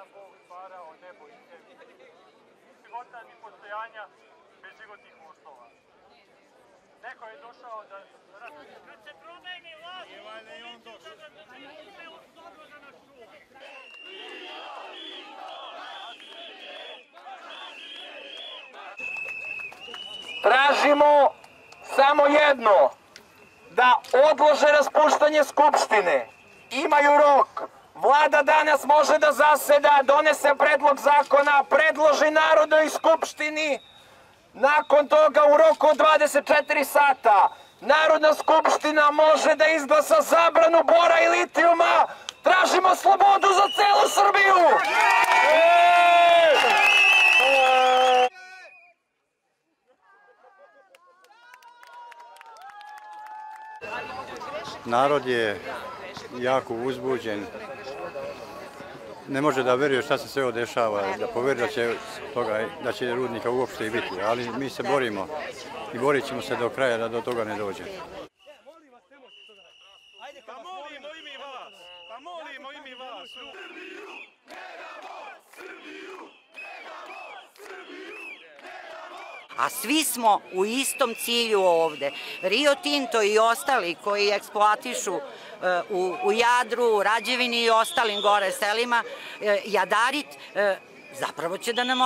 dana Bog stvarao nebo i zemlju. Života ni postojanja bez životnih uslova. Neko je došao da... Kad se promeni vlast, je valjda i on došao. Da sve dobro za naš Tražimo samo jedno, da odlože raspuštanje Skupštine. Imaju rok. Vlada danas može da zaseda, donese predlog zakona, predloži Narodnoj skupštini. Nakon toga u roku od 24 sata Narodna skupština može da izglasa zabranu bora i litijuma. Tražimo slobodu za celu Srbiju! Narod je jako uzbuđen. Ne može da veruje šta se sve odešava, da poveri da će, toga, da će rudnika uopšte i biti, ali mi se borimo i borit ćemo se do kraja da do toga ne dođe. Pa molimo i mi vas, pa molimo i mi vas. A svi smo u istom cilju ovde. Rio Tinto i ostali koji eksploatišu e, u, u Jadru, u Rađevini i ostalim gore selima, e, Jadarit, e, zapravo će da nam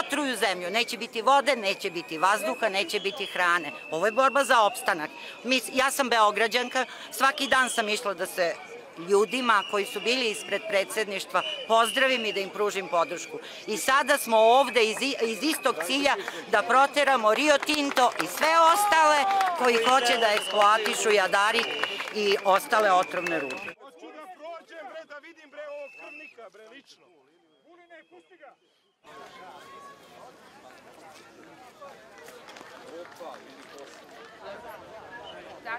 otruju zemlju. Neće biti vode, neće biti vazduha, neće biti hrane. Ovo je borba za opstanak. Ja sam beograđanka, svaki dan sam išla da se ljudima koji su bili ispred predsedništva pozdravim i da im pružim podršku. I sada smo ovde iz, iz istog cilja da proteramo Rio Tinto i sve ostale koji hoće da eksploatišu Jadarik i ostale otrovne rude. Da